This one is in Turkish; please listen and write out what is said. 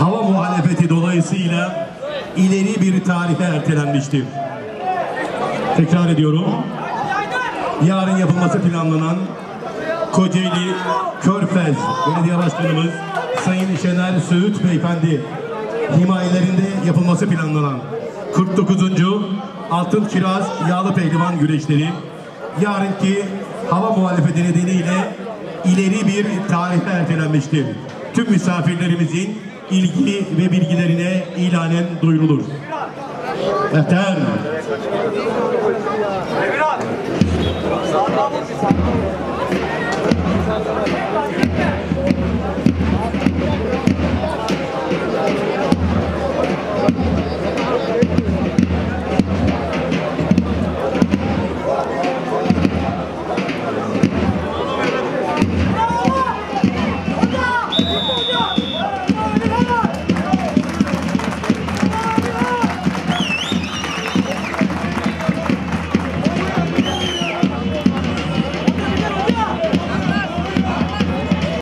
hava muhalefeti dolayısıyla ileri bir tarihe ertelenmiştir. Tekrar ediyorum. Yarın yapılması planlanan Kocaeli Körfez Belediye Başkanımız Sayın Şener Söğüt Beyefendi himayelerinde yapılması planlanan 49. Altın Kiraz Yağlı Pehlivan güreşleri yarınki hava muhalefeti nedeniyle ileri bir tarihe ertelenmiştir. Tüm misafirlerimizin ilgi ve bilgilerine ilanen duyurulur. Yeter.